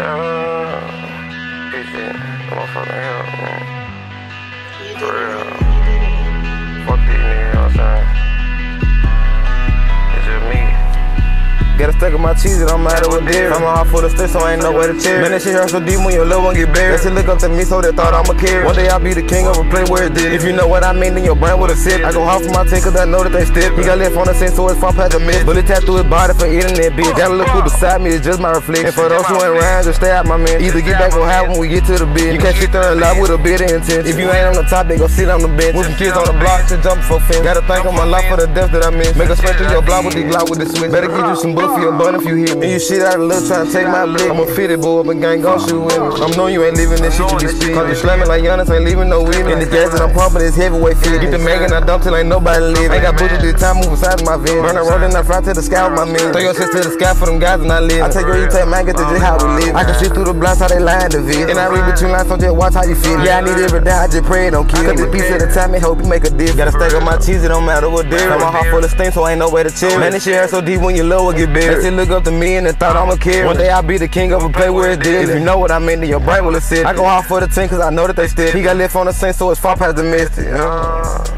Uh, bitch, motherfucking hell, man. Stuck in my cheese, it don't matter what dairy. I'm a hot for the stick, so ain't no way to cheer. Man, that shit hurt so deep when your little one get buried. That shit look up to me, so they thought I'ma care. One day I'll be the king of a play where it did. If you know what I mean, then your brain would've sip. I go hard for my team, cause I know that they stiff. He got left on the scene, so it's fun past the miss. Bullet through his body for eating that bitch. Gotta look cool beside me, it's just my reflection. And for those who ain't around, just stay out my man. Either get back or have when we get to the bed. You can't sit there and lie with a bit of intention. If you ain't on the top, they go sit on the bench. With some kids on the block, to jump for fence. Gotta thank on my life for the death that I missed. Make a spin through your block with the glock with the switch. Better get you some buff for your bun if you hit me. And you shit out of love trying to take my blick. I'm a fitted boy, but gang gon' shoot with me. I'm knowing you ain't living this shit you be speaking. Cause you slamming like Giannis, ain't leaving no with me. And the gas that I'm pumping is heavyweight fit. Get the mag and I dump till ain't nobody live. Ain't got booted this time, move inside my vein. Burn a road and I fly to the sky with my men. Throw your shit to the sky for them guys and I live. I take your you take man, get to just how we live. I can see through the blinds how they lying to vid. And I read between lines, so just watch how you feel. Yeah, I need every day, I just pray it don't kill. Cause this piece at a time, it hope you make a difference. Gotta stack up my cheese, it don't matter what dairy. I'm a heart full of steam, so ain't no way to chill. Man, this shit so deep when you low, it get buried. They look up to me and they thought I'ma care. One day I'll be the king of a play where it did. If you know what I mean, then your brain will assist. I go hard for the team, cause I know that they still. He got left on the scene, so it's far past the mystic. Uh.